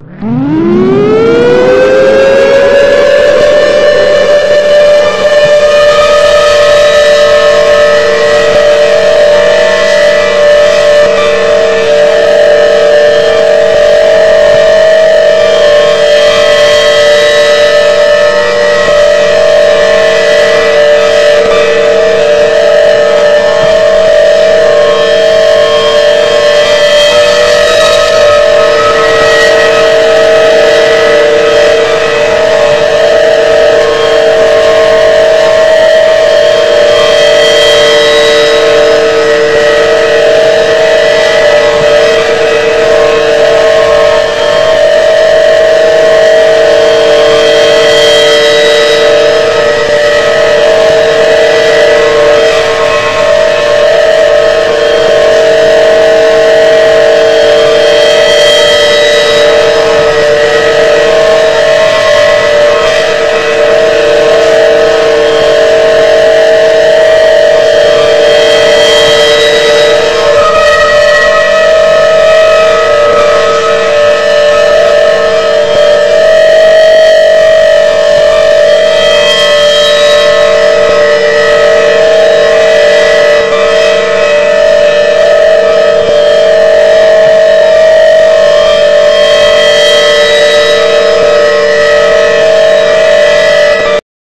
Mm-hmm.